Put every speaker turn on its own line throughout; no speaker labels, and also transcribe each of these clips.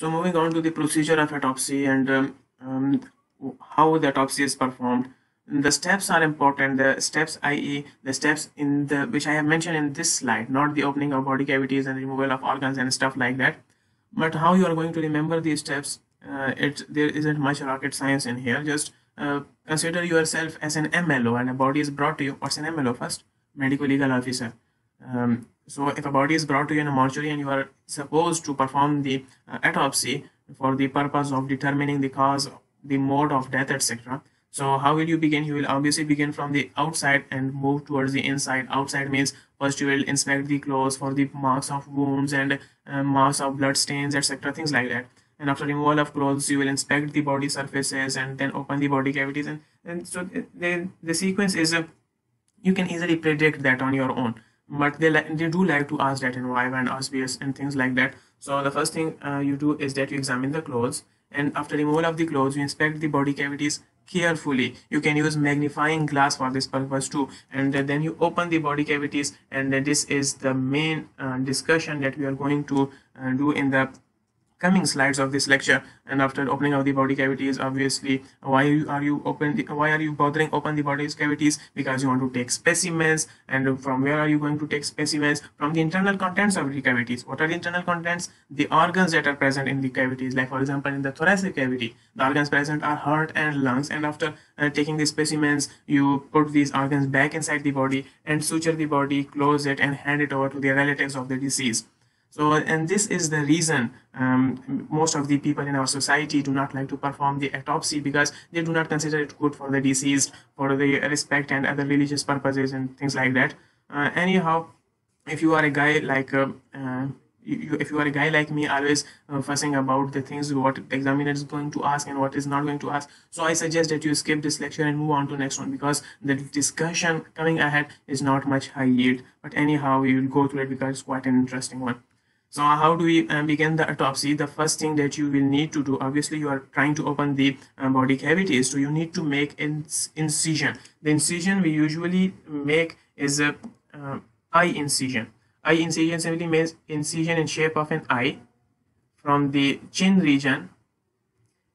So moving on to the procedure of autopsy and um, um, how the autopsy is performed. The steps are important. The steps, i.e., the steps in the which I have mentioned in this slide, not the opening of body cavities and removal of organs and stuff like that. But how you are going to remember these steps? Uh, it there isn't much rocket science in here. Just uh, consider yourself as an MLO and a body is brought to you. What's an MLO first? Medical legal officer. Um, so if a body is brought to you in a mortuary and you are supposed to perform the uh, autopsy for the purpose of determining the cause, the mode of death, etc. So how will you begin? You will obviously begin from the outside and move towards the inside. Outside means first you will inspect the clothes for the marks of wounds and uh, marks of blood stains, etc. Things like that. And after removal of clothes, you will inspect the body surfaces and then open the body cavities. And, and so the, the sequence is, uh, you can easily predict that on your own but they they do like to ask that in Viva and SBS and things like that. So the first thing uh, you do is that you examine the clothes, and after removal of the clothes, you inspect the body cavities carefully. You can use magnifying glass for this purpose too, and then you open the body cavities, and this is the main uh, discussion that we are going to uh, do in the coming slides of this lecture. And after opening of the body cavities obviously why are you open the, why are you bothering open the body cavities? Because you want to take specimens. And from where are you going to take specimens? From the internal contents of the cavities. What are the internal contents? The organs that are present in the cavities. Like for example in the thoracic cavity the organs present are heart and lungs. And after uh, taking the specimens you put these organs back inside the body and suture the body close it and hand it over to the relatives of the deceased so, and this is the reason um, most of the people in our society do not like to perform the autopsy because they do not consider it good for the deceased, for the respect and other religious purposes and things like that. Uh, anyhow, if you are a guy like uh, uh, you, if you are a guy like me always uh, fussing about the things what the examiner is going to ask and what is not going to ask so i suggest that you skip this lecture and move on to next one because the discussion coming ahead is not much high yield but anyhow we will go through it because it's quite an interesting one so how do we uh, begin the autopsy? The first thing that you will need to do, obviously you are trying to open the uh, body cavity, so you need to make an incision. The incision we usually make is a uh, I incision. I incision simply means incision in shape of an I from the chin region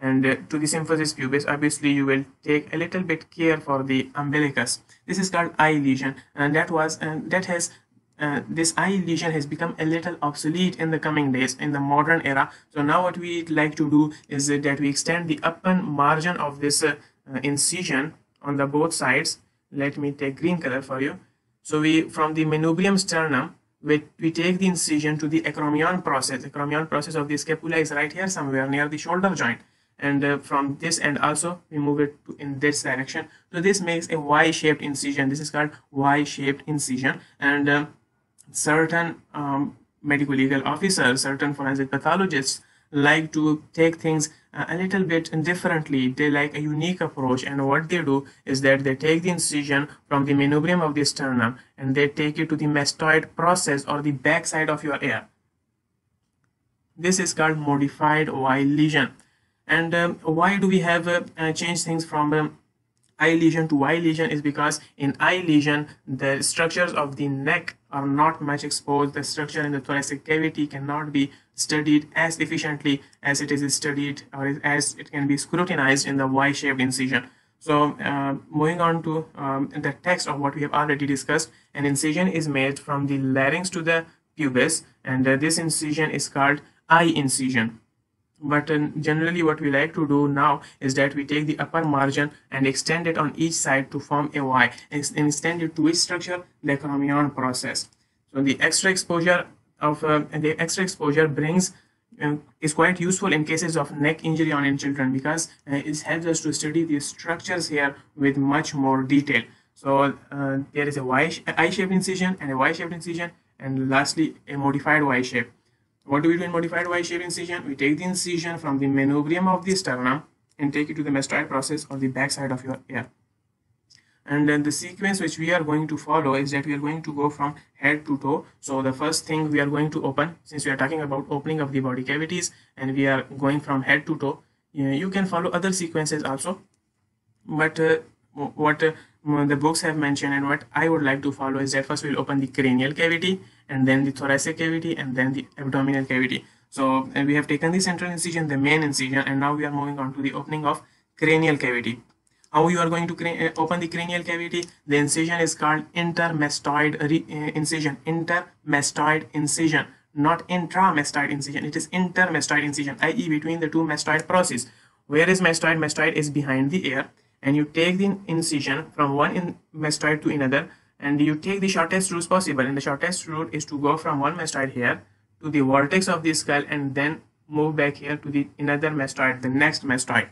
and uh, to the symphysis pubis obviously you will take a little bit care for the umbilicus this is called eye lesion and that was and that has uh, this eye lesion has become a little obsolete in the coming days in the modern era. So now what we like to do is that we extend the upper margin of this uh, uh, incision on the both sides. Let me take green color for you. So we from the manubrium sternum we, we take the incision to the acromion process. The acromion process of the scapula is right here somewhere near the shoulder joint. And uh, from this end also we move it in this direction. So this makes a y-shaped incision. This is called y-shaped incision. And uh, certain um, medical legal officers, certain forensic pathologists like to take things a little bit differently. They like a unique approach, and what they do is that they take the incision from the manubrium of the sternum and they take it to the mastoid process or the backside of your ear. This is called modified Y lesion. And um, why do we have uh, uh, changed things from um, eye lesion to Y lesion is because in eye lesion, the structures of the neck are not much exposed. The structure in the thoracic cavity cannot be studied as efficiently as it is studied or as it can be scrutinized in the Y-shaped incision. So uh, moving on to um, the text of what we have already discussed, an incision is made from the larynx to the pubis and uh, this incision is called I incision but uh, generally what we like to do now is that we take the upper margin and extend it on each side to form a Y and extend it to which structure the acromion process. So the extra exposure of uh, the extra exposure brings uh, is quite useful in cases of neck injury on in children because uh, it helps us to study the structures here with much more detail. So uh, there is a Y I-shaped incision and a Y-shaped incision and lastly a modified Y shape what do we do in modified Y-shaped incision? We take the incision from the manubrium of the sternum and take it to the mastoid process or the backside of your ear. And then the sequence which we are going to follow is that we are going to go from head to toe. So the first thing we are going to open, since we are talking about opening of the body cavities and we are going from head to toe, you can follow other sequences also. But uh, what uh, the books have mentioned and what I would like to follow is that first we'll open the cranial cavity and then the thoracic cavity and then the abdominal cavity So we have taken the central incision, the main incision, and now we are moving on to the opening of cranial cavity. How you are going to uh, open the cranial cavity? The incision is called intermastoid uh, incision. Intermastoid incision, not intramastoid incision. It is intermastoid incision, i.e. between the two mastoid processes. Where is mastoid? Mastoid is behind the ear, and you take the incision from one mastoid to another, and you take the shortest route possible. And the shortest route is to go from one mastoid here to the vertex of the skull and then move back here to the another mastoid, the next mastoid.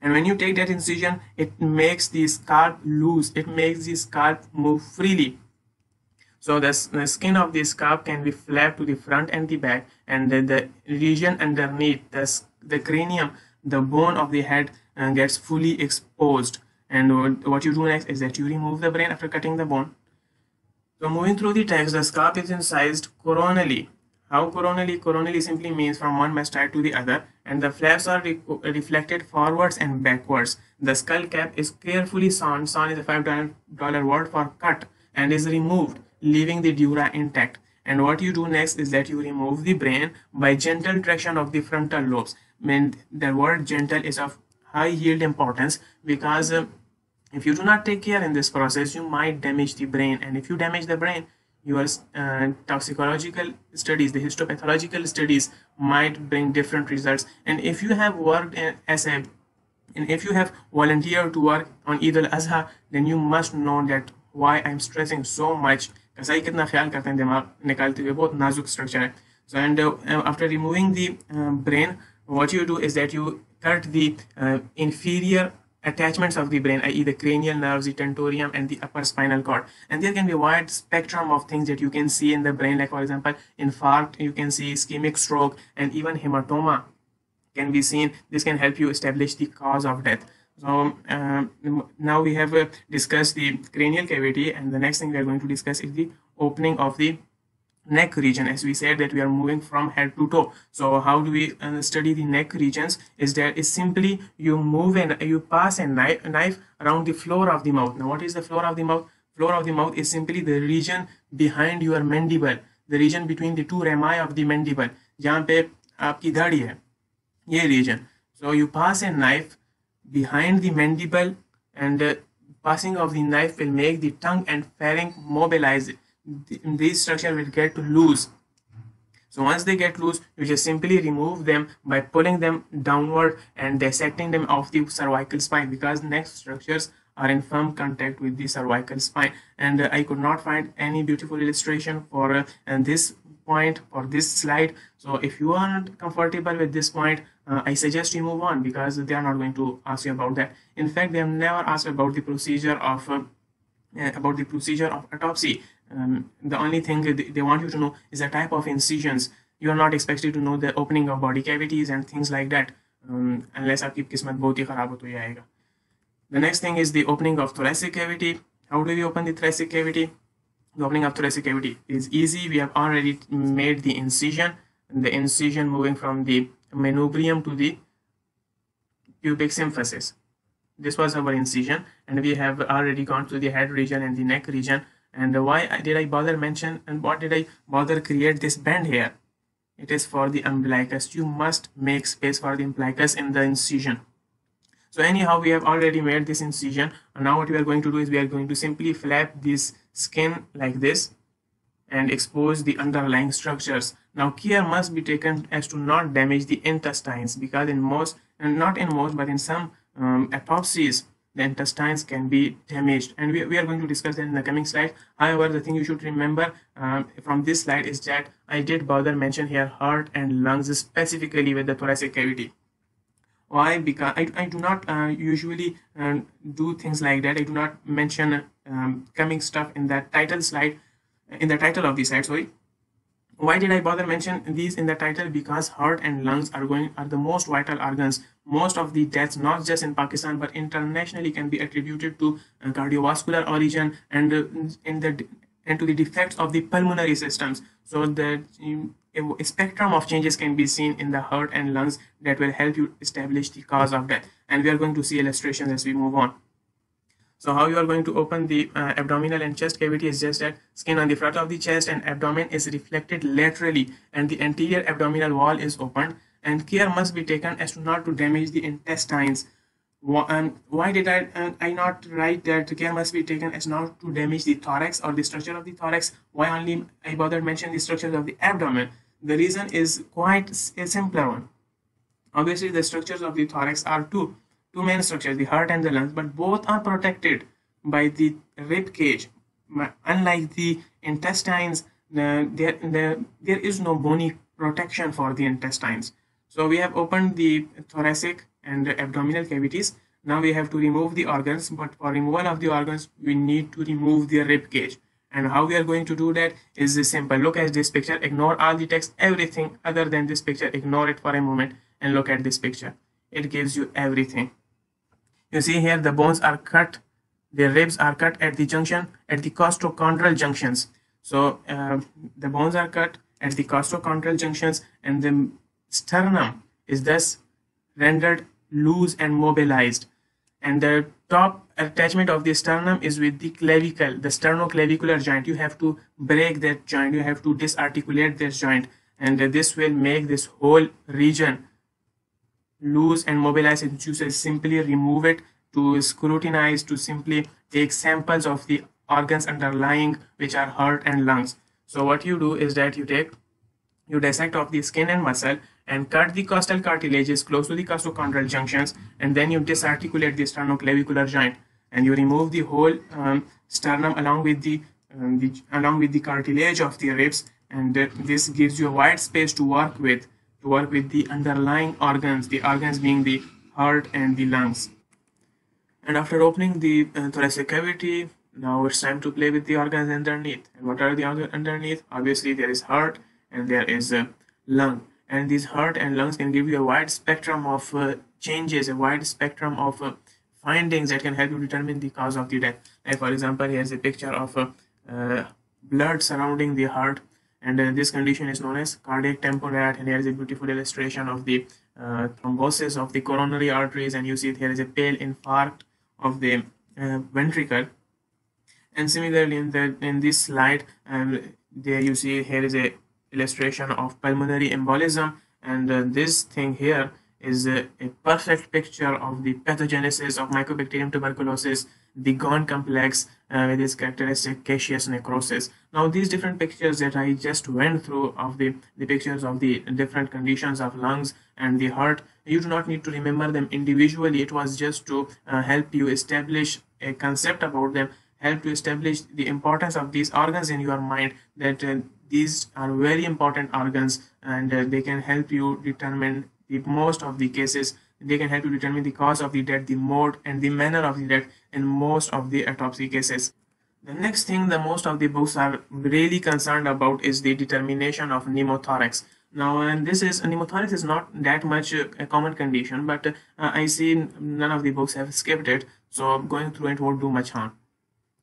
And when you take that incision, it makes the scalp loose. It makes the scalp move freely. So the, the skin of the scalp can be flapped to the front and the back, and the, the region underneath the, the cranium, the bone of the head uh, gets fully exposed. And what you do next is that you remove the brain after cutting the bone so moving through the text, the scalp is incised coronally. How coronally? Coronally simply means from one mastoid to the other and the flaps are re reflected forwards and backwards. The skull cap is carefully sawn. Sawn is a $5 word for cut and is removed, leaving the dura intact. And what you do next is that you remove the brain by gentle traction of the frontal lobes. I mean, the word gentle is of high yield importance because uh, if you do not take care in this process you might damage the brain and if you damage the brain your uh, toxicological studies the histopathological studies might bring different results and if you have worked in, as a and if you have volunteered to work on Eid al-Azha then you must know that why I'm stressing so much कसाई कितना ख्याल करते हैं दिमाग निकालते हुए बहुत नाजुक स्ट्रक्चर है so and uh, after removing the uh, brain what you do is that you cut the uh, inferior attachments of the brain, i.e. the cranial nerves, the tentorium, and the upper spinal cord. And there can be a wide spectrum of things that you can see in the brain, like for example, infarct, you can see ischemic stroke, and even hematoma can be seen. This can help you establish the cause of death. So uh, now we have uh, discussed the cranial cavity, and the next thing we are going to discuss is the opening of the neck region as we said that we are moving from head to toe. So how do we uh, study the neck regions is that is simply you move and you pass a knife, around the floor of the mouth. Now what is the floor of the mouth? Floor of the mouth is simply the region behind your mandible the region between the two rami of the mandible. Jahan pe aapki dhadi hai ye region. So you pass a knife behind the mandible and uh, passing of the knife will make the tongue and pharynx mobilize these structure will get loose so once they get loose you just simply remove them by pulling them downward and dissecting them off the cervical spine because neck structures are in firm contact with the cervical spine. And uh, I could not find any beautiful illustration for uh, and this point or this slide. So if you aren't comfortable with this point uh, I suggest you move on because they are not going to ask you about that. In fact they have never asked about the procedure of uh, about the procedure of autopsy um, the only thing they want you to know is the type of incisions you are not expected to know the opening of body cavities and things like that um, unless आपकी किस्मत बहुत ही खराब हो तो ये the next thing is the opening of thoracic cavity how do we open the thoracic cavity the opening of thoracic cavity is easy we have already made the incision the incision moving from the manubrium to the pubic symphysis this was our incision and we have already gone to the head region and the neck region and why did I bother mention and what did I bother create this band here? It is for the umbilicus. You must make space for the umbilicus in the incision. So anyhow we have already made this incision. And now what we are going to do is we are going to simply flap this skin like this and expose the underlying structures. Now care must be taken as to not damage the intestines because in most and not in most but in some um, autopsies the intestines can be damaged. And we, we are going to discuss that in the coming slide. However the thing you should remember um, from this slide is that i did bother mention here heart and lungs specifically with the thoracic cavity. Why? Because i, I do not uh, usually uh, do things like that. I do not mention um, coming stuff in that title slide in the title of the slide sorry why did i bother mention these in the title? Because heart and lungs are going are the most vital organs. Most of the deaths not just in pakistan but internationally can be attributed to uh, cardiovascular origin and uh, in the and to the defects of the pulmonary systems. So the um, a spectrum of changes can be seen in the heart and lungs that will help you establish the cause of death. And we are going to see illustrations as we move on So how you are going to open the uh, abdominal and chest cavity is just that skin on the front of the chest and abdomen is reflected laterally and the anterior abdominal wall is opened and care must be taken as to not to damage the intestines. Why did I, uh, I not write that care must be taken as not to damage the thorax or the structure of the thorax? Why only I bothered mention the structures of the abdomen? The reason is quite a simpler one. Obviously, the structures of the thorax are two two main structures, the heart and the lungs, but both are protected by the rib cage. Unlike the intestines, the, there, the, there is no bony protection for the intestines. So we have opened the thoracic and the abdominal cavities. Now we have to remove the organs, but for removal of the organs, we need to remove the rib cage. And how we are going to do that is simple. Look at this picture, ignore all the text, everything other than this picture, ignore it for a moment and look at this picture. It gives you everything. You see here the bones are cut, the ribs are cut at the junction, at the costochondral junctions. So uh, the bones are cut at the costochondral junctions and the sternum is thus rendered loose and mobilized. And the top attachment of the sternum is with the clavicle, the sternoclavicular joint. You have to break that joint, you have to disarticulate this joint and this will make this whole region loose and mobilize it you simply remove it to scrutinize to simply take samples of the organs underlying which are heart and lungs. So what you do is that you take you dissect off the skin and muscle and cut the costal cartilages close to the costochondral junctions and then you disarticulate the sternoclavicular joint. And you remove the whole um, sternum along with the, um, the, along with the cartilage of the ribs and uh, this gives you a wide space to work with to work with the underlying organs, the organs being the heart and the lungs. And after opening the uh, thoracic cavity, now it's time to play with the organs underneath. And what are the organs underneath? Obviously, there is heart and there is a lung. And these heart and lungs can give you a wide spectrum of uh, changes, a wide spectrum of uh, findings that can help you determine the cause of the death. Like for example, here's a picture of uh, blood surrounding the heart and uh, this condition is known as cardiac tamponade and here is a beautiful illustration of the uh, thrombosis of the coronary arteries and you see here is a pale infarct of the uh, ventricle. And similarly in the in this slide um, there you see here is a illustration of pulmonary embolism. And uh, this thing here is a, a, perfect picture of the pathogenesis of mycobacterium tuberculosis the Ghon complex uh, with its characteristic caseous necrosis. Now these different pictures that I just went through of the, the pictures of the different conditions of lungs and the heart, you do not need to remember them individually. It was just to uh, help you establish a concept about them, help to establish the importance of these organs in your mind that uh, these are very important organs and uh, they can help you determine the most of the cases they can help you determine the cause of the death, the mode and the manner of the death in most of the autopsy cases. The next thing the most of the books are really concerned about is the determination of pneumothorax. Now, and this is pneumothorax is not that much a common condition, but uh, I see none of the books have skipped it, so going through it won't do much harm.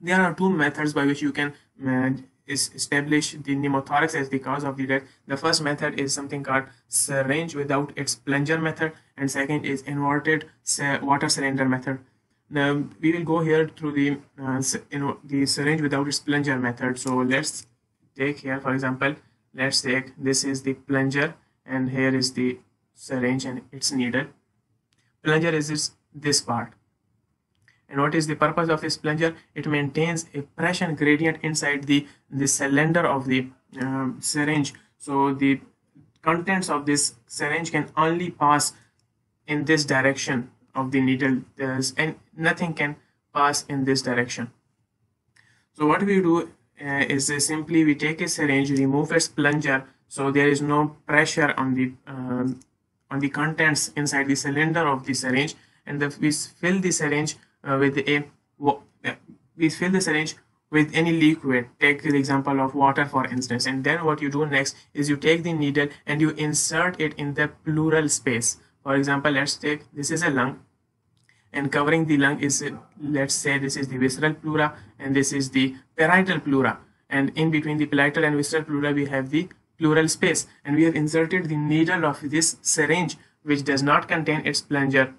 There are two methods by which you can uh, is establish the pneumothorax as the cause of the death. The first method is something called syringe without its plunger method and second is inverted water cylinder method. Now we will go here through the uh, you know the syringe without its plunger method. So let's take here for example let's take this is the plunger and here is the syringe and its needle. Plunger is this, this part and what is the purpose of this plunger? It maintains a pressure gradient inside the the cylinder of the uh, syringe. So the contents of this syringe can only pass in this direction of the needle. There's, and nothing can pass in this direction. So what we do uh, is uh, simply we take a syringe remove its plunger so there is no pressure on the um, on the contents inside the cylinder of the syringe. And the, we fill the syringe uh, with a we fill the syringe with any liquid. Take the example of water for instance. And then what you do next is you take the needle and you insert it in the pleural space. For example let's take this is a lung. And covering the lung is let's say this is the visceral pleura and this is the parietal pleura. And in between the parietal and visceral pleura we have the pleural space. And we have inserted the needle of this syringe which does not contain its plunger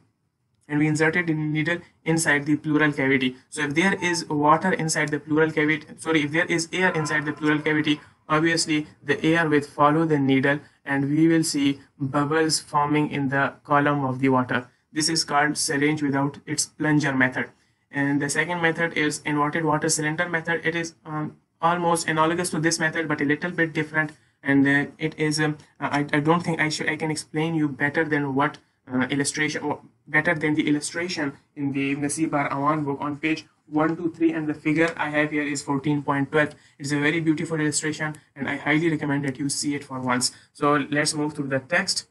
and we inserted the needle inside the pleural cavity. So if there is water inside the pleural cavity, sorry, if there is air inside the pleural cavity, obviously the air will follow the needle and we will see bubbles forming in the column of the water. This is called syringe without its plunger method. And the second method is inverted water cylinder method. It is um, almost analogous to this method, but a little bit different. And uh, it is, um, I, I don't think I should, I can explain you better than what uh, illustration, better than the illustration in the Nasib R. Awan book on page 123 and the figure I have here is 14.12. It's a very beautiful illustration and I highly recommend that you see it for once. So let's move to the text.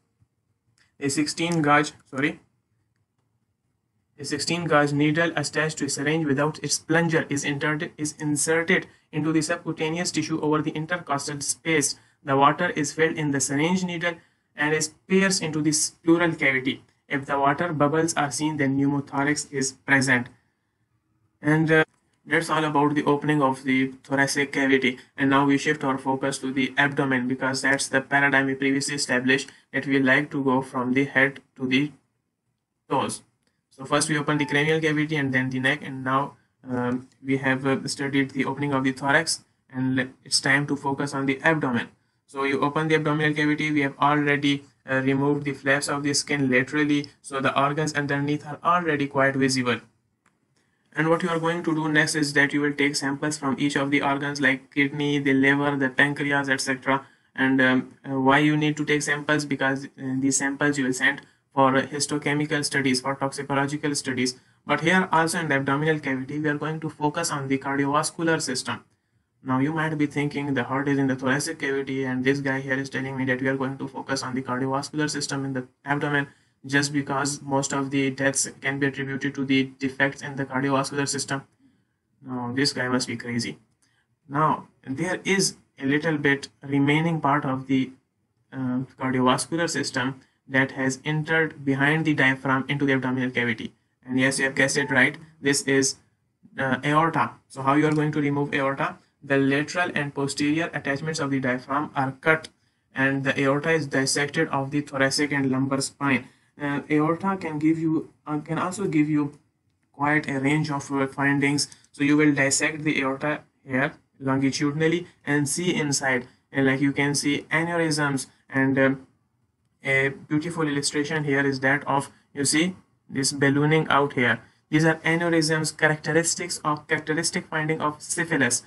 A 16 gauge, sorry, a 16 gauge needle attached to a syringe without its plunger is, inserted is inserted into the subcutaneous tissue over the intercostal space. The water is filled in the syringe needle and is pierced into the pleural cavity. If the water bubbles are seen, then pneumothorax is present. And uh, that's all about the opening of the thoracic cavity. And now we shift our focus to the abdomen because that's the paradigm we previously established that we like to go from the head to the toes. So first we open the cranial cavity and then the neck and now um, we have uh, studied the opening of the thorax and it's time to focus on the abdomen. So you open the abdominal cavity, we have already uh, removed the flaps of the skin laterally so the organs underneath are already quite visible. And what you are going to do next is that you will take samples from each of the organs like kidney, the liver, the pancreas, etc. And um, uh, why you need to take samples because these samples you will send for histochemical studies, for toxicological studies. But here also in the abdominal cavity, we are going to focus on the cardiovascular system. Now you might be thinking the heart is in the thoracic cavity and this guy here is telling me that we are going to focus on the cardiovascular system in the abdomen just because most of the deaths can be attributed to the defects in the cardiovascular system. Now this guy must be crazy. Now there is a little bit remaining part of the uh, cardiovascular system that has entered behind the diaphragm into the abdominal cavity. And yes, you have guessed it right. This is uh, aorta. So how you are going to remove aorta? The lateral and posterior attachments of the diaphragm are cut and the aorta is dissected of the thoracic and lumbar spine. Uh, aorta can give you uh, can also give you quite a range of uh, findings. So you will dissect the aorta here longitudinally and see inside and like you can see aneurysms and um, a beautiful illustration here is that of you see this ballooning out here these are aneurysms characteristics of characteristic finding of syphilis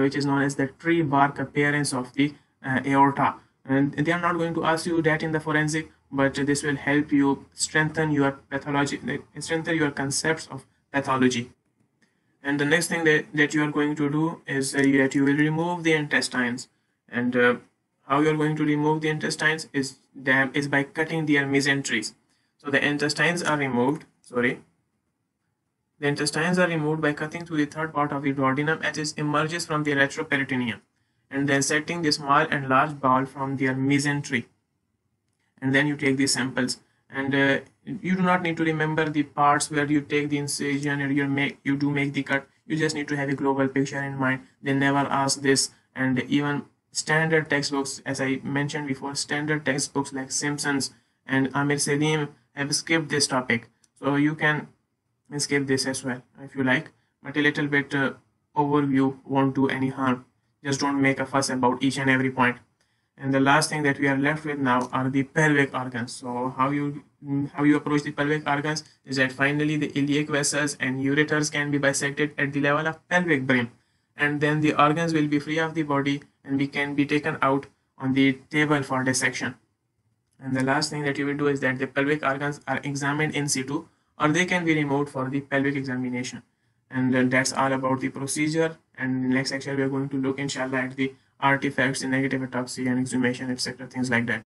which is known as the tree bark appearance of the uh, aorta. And they are not going to ask you that in the forensic but this will help you strengthen your pathology strengthen your concepts of pathology. And the next thing that, that you are going to do is uh, that you will remove the intestines. And uh, how you are going to remove the intestines is them is by cutting their mesenteries so the intestines are removed sorry the intestines are removed by cutting through the third part of the duodenum as it emerges from the retroperitoneum and then setting the small and large bowel from their mesentery. And then you take the samples and uh, you do not need to remember the parts where you take the incision or you make you do make the cut. You just need to have a global picture in mind. They never ask this and even standard textbooks, as I mentioned before, standard textbooks like Simpson's and Amir Salim have skipped this topic. So you can skip this as well if you like. But a little bit uh, overview won't do any harm. Just don't make a fuss about each and every point. And the last thing that we are left with now are the pelvic organs. So how you how you approach the pelvic organs is that finally the iliac vessels and ureters can be bisected at the level of pelvic brim. And then the organs will be free of the body and we can be taken out on the table for dissection. And the last thing that you will do is that the pelvic organs are examined in situ or they can be removed for the pelvic examination. And that's all about the procedure. And next lecture we are going to look inshallah at the artifacts the negative autopsy and exhumation etc things like that